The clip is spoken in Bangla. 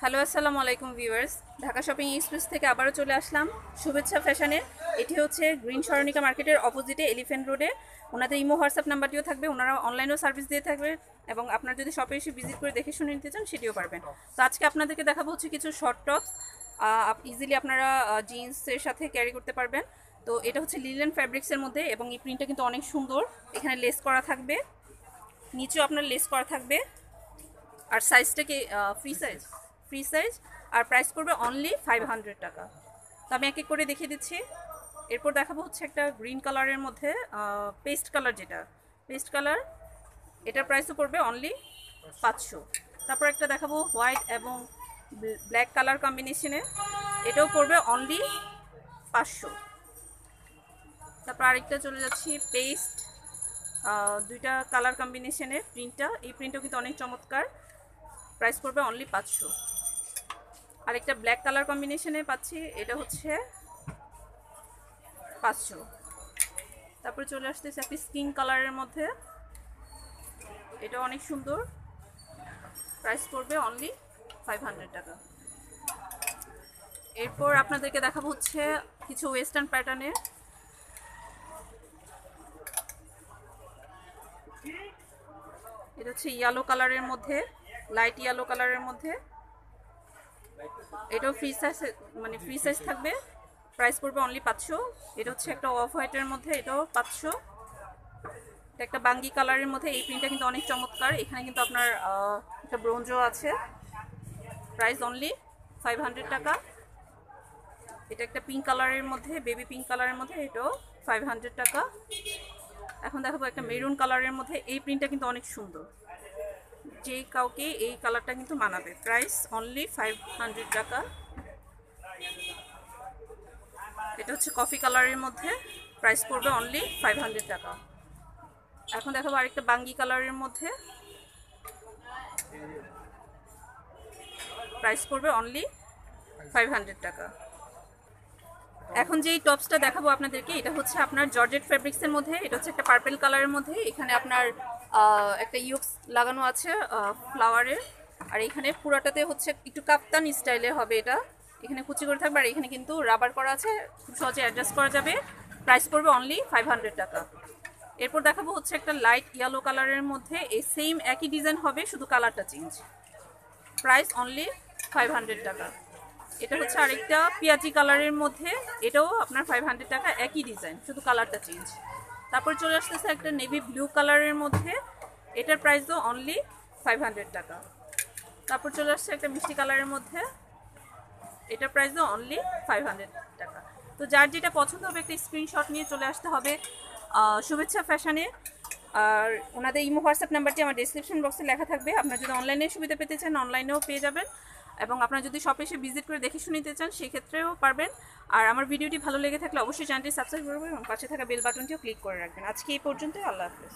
হ্যালো, আসসালামু আলাইকুম ভিউয়ার্স। ঢাকা শপিং এক্সপ্রেস থেকে আবারও চলে আসলাম। শুভেচ্ছা ফ্যাশনে এটি হচ্ছে গ্রিন সরণিকা মার্কেটের অপোজিটে এলিফেন্ট রোডে। ওনাদের ইমো হোয়াটসঅ্যাপ নাম্বারটিও থাকবে। ওনারা অনলাইনেও সার্ভিস দিয়ে থাকবে এবং আপনার যদি শপে এসে ভিজিট করে দেখে শুনে নিতে চান, সেটিও পারবেন। তো আজকে আপনাদেরকে দেখাবো হচ্ছে কিছু শর্ট টপস। ইজিলি আপনারা জিন্সের সাথে ক্যারি করতে পারবেন। তো এটা হচ্ছে লিলেন ফ্যাব্রিক্সের মধ্যে এবং এই প্রিন্টটা কিন্তু অনেক সুন্দর। এখানে লেস করা থাকবে। নিচেও আপনার লেস করা থাকবে। আর সাইজটা কি ফ্রি সাইজ ফ্রি সাইজ, আর প্রাইস পড়বে অনলি ফাইভ হান্ড্রেড টাকা। তো আমি এক এক করে দেখিয়ে দিচ্ছি। এরপর দেখাবো হচ্ছে একটা গ্রিন কালারের মধ্যে পেস্ট কালার যেটা। পেস্ট কালার এটার প্রাইসও পড়বে অনলি পাঁচশো। তারপর একটা দেখাবো হোয়াইট এবং ব্ল্যাক কালার কম্বিনেশনে এটাও পড়বে অনলি পাঁচশো। তারপর আরেকটা চলে যাচ্ছি পেস্ট দুইটা কালার কম্বিনেশনের প্রিন্টটা এই প্রিন্টও কিন্তু অনেক চমৎকার। প্রাইস পড়বে অনলি পাঁচশো। আরেকটা ব্ল্যাক কালার কম্বিনেশনে পাচ্ছি, এটা হচ্ছে পাঁচশো। তারপরে চলে আসতেছে একটি স্কিন কালারের মধ্যে। এটা অনেক সুন্দর। প্রাইস পড়বে অনলি ফাইভ হান্ড্রেড টাকা। এরপর আপনাদেরকে দেখাবো হচ্ছে কিছু ওয়েস্টার্ন প্যাটার্নের এটা হচ্ছে ইয়েলো কালারের মধ্যে লাইট ইয়েলো কালারের মধ্যে। এটাও ফ্রি সাইজ মানে ফ্রি সাইজ থাকবে। প্রাইস পড়বে অনলি পাঁচশো। এটা হচ্ছে একটা অফ হোয়াইটের মধ্যে, এটাও পাঁচশো। এটা একটা বাঙ্গি কালারের মধ্যে, এই প্রিন্টটা কিন্তু অনেক চমৎকার। এখানে কিন্তু আপনার একটা ব্রোঞ্জও আছে। প্রাইস অনলি ফাইভ হান্ড্রেড টাকা। এটা একটা পিঙ্ক কালারের মধ্যে বেবি পিঙ্ক কালারের মধ্যে, এটাও ফাইভ হান্ড্রেড টাকা। এখন দেখাবো একটা মেরুন কালারের মধ্যে, এই প্রিন্টটা কিন্তু অনেক সুন্দর। যে কাউকে এই কালারটা কিন্তু মানাবে। প্রাইস অনলি ফাইভ হান্ড্রেড টাকা। এটা হচ্ছে কফি কালারের মধ্যে। প্রাইস পড়বে অনলি ফাইভ হান্ড্রেড টাকা। এখন দেখাবো আরেকটা বাঙ্গি কালারের মধ্যে। প্রাইস পড়বে অনলি ফাইভ হান্ড্রেড টাকা। এখন যেই টপসটা দেখাবো আপনাদেরকে, এটা হচ্ছে আপনার জর্জেট ফেব্রিক্সের মধ্যে, এটা হচ্ছে একটা পার্পেল কালারের মধ্যে, এখানে আপনার একটা ইউক্স লাগানো আছে ফ্লাওয়ারের আর এখানে পুরাটাতে হচ্ছে একটু কাপ্তান স্টাইলে হবে এটা, এখানে কুচি করে থাকবে, আর এখানে কিন্তু রাবার করা আছে, খুব সহজে অ্যাডজাস্ট করা যাবে প্রাইস পড়বে অনলি ফাইভ টাকা। এরপর দেখাবো হচ্ছে একটা লাইট ইয়েলো কালারের মধ্যে, এই সেম একই ডিজাইন হবে, শুধু কালারটা চেঞ্জ প্রাইস অনলি ফাইভ টাকা। এটা হচ্ছে আরেকটা পিয়াজি কালারের মধ্যে। এটাও আপনার ফাইভ হান্ড্রেড টাকা, একই ডিজাইন শুধু কালারটা চেঞ্জ তারপর চলে আসতেছে একটা নেভি ব্লু কালারের মধ্যে। এটার প্রাইসও অনলি ফাইভ হান্ড্রেড টাকা। তারপর চলে আসছে একটা মিষ্টি কালারের মধ্যে। এটার প্রাইসও অনলি ফাইভ হান্ড্রেড টাকা। তো যার যেটা পছন্দ হবে, একটা স্ক্রিনশট নিয়ে চলে আসতে হবে। শুভেচ্ছা ফ্যাশনে আর ওনাদের ইমো হোয়াটসঅ্যাপ নাম্বারটি আমার ডিসক্রিপশন বক্সে লেখা থাকবে। আপনার যদি অনলাইনে সুবিধা পেতে চান অনলাইনেও পেয়ে যাবেন। এবং আপনারা যদি শপে এসে ভিজিট করে দেখে শুনিতে নিতে চান, সেক্ষেত্রেও পারবেন। আর আমার ভিডিওটি ভালো লেগে থাকলে অবশ্যই চ্যানেলটি সাবস্ক্রাইব করবেন এবং পাশে থাকা বেল বাটনটিও ক্লিক করে রাখবেন। আজকে এই পর্যন্তই, আল্লাহ হাফেজ।